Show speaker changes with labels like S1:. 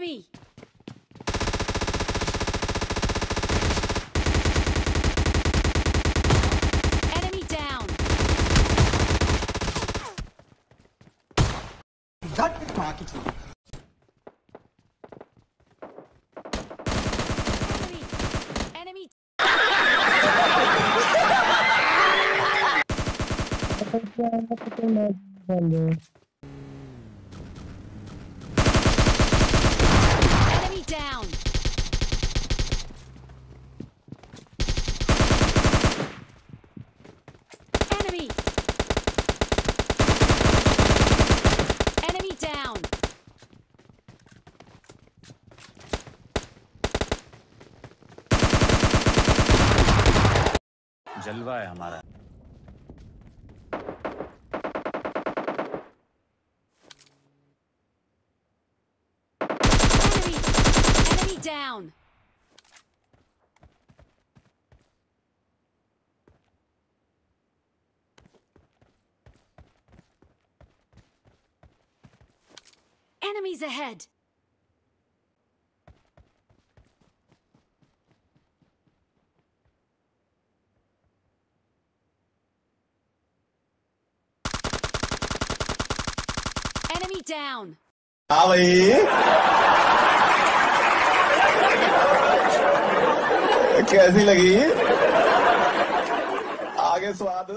S1: enemy! Enemy down!
S2: That is market
S1: Enemy! Enemy! Enemy! Enemy down!
S3: जलवा है हमारा
S1: Enemy! Enemy down! Enemies ahead! Enemy down!
S2: हाँ भाई कैसी लगी आगे स्वाद